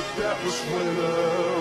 but that was winter.